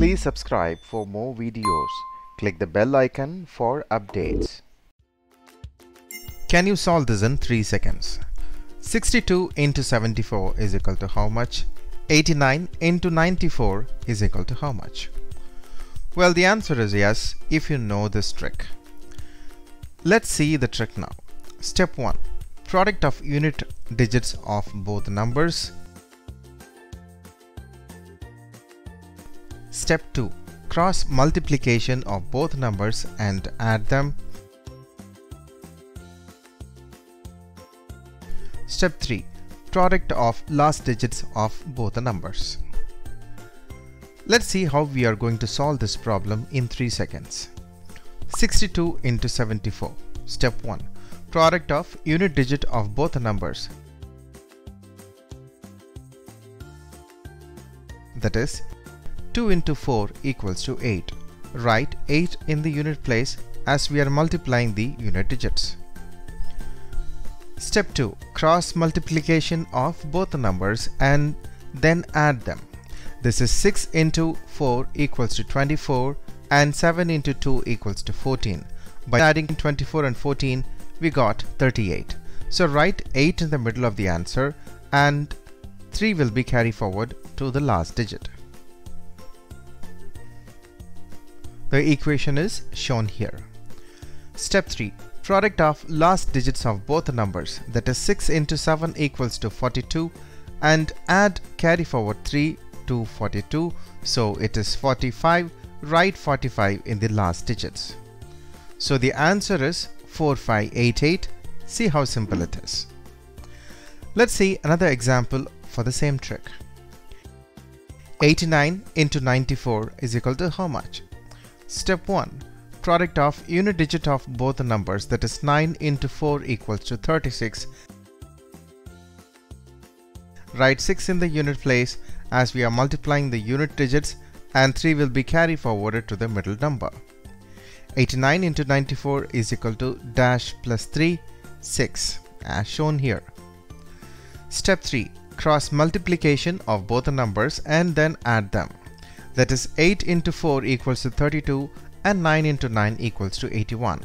Please subscribe for more videos. Click the bell icon for updates. Can you solve this in 3 seconds? 62 into 74 is equal to how much? 89 into 94 is equal to how much? Well, the answer is yes if you know this trick. Let's see the trick now. Step 1. Product of unit digits of both numbers. Step 2. Cross multiplication of both numbers and add them. Step 3. Product of last digits of both the numbers. Let's see how we are going to solve this problem in 3 seconds. 62 into 74. Step 1. Product of unit digit of both numbers. That is 2 into 4 equals to 8. Write 8 in the unit place as we are multiplying the unit digits. Step 2. Cross multiplication of both numbers and then add them. This is 6 into 4 equals to 24 and 7 into 2 equals to 14. By adding 24 and 14, we got 38. So write 8 in the middle of the answer and 3 will be carried forward to the last digit. The equation is shown here. Step 3. Product of last digits of both numbers that is 6 into 7 equals to 42 and add carry forward 3 to 42 so it is 45 write 45 in the last digits. So the answer is 4588 see how simple it is. Let's see another example for the same trick. 89 into 94 is equal to how much? Step 1. Product of unit digit of both the numbers that is 9 into 4 equals to 36. Write 6 in the unit place as we are multiplying the unit digits and 3 will be carried forwarded to the middle number. 89 into 94 is equal to dash plus 3, 6 as shown here. Step 3. Cross multiplication of both the numbers and then add them that is 8 into 4 equals to 32 and 9 into 9 equals to 81.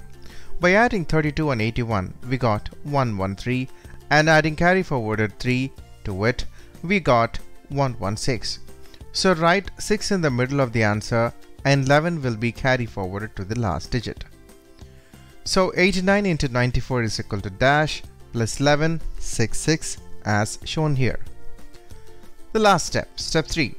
By adding 32 and 81 we got 113 and adding carry forwarded 3 to it we got 116. So write 6 in the middle of the answer and 11 will be carry forwarded to the last digit. So 89 into 94 is equal to dash plus 11 66 as shown here. The last step, step 3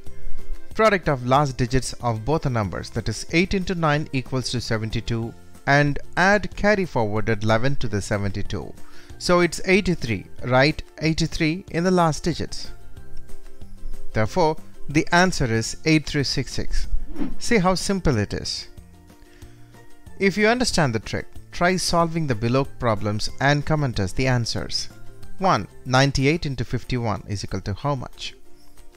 product of last digits of both the numbers that is 8 into 9 equals to 72 and add carry forwarded 11 to the 72. So it's 83, write 83 in the last digits. Therefore, the answer is 8366. See how simple it is. If you understand the trick, try solving the below problems and comment us the answers. 1. 98 into 51 is equal to how much?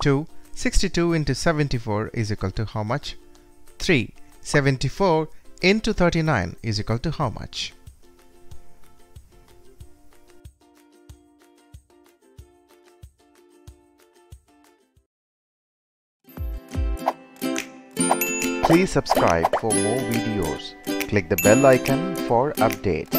2. 62 into 74 is equal to how much? 3. 74 into 39 is equal to how much? Please subscribe for more videos. Click the bell icon for updates.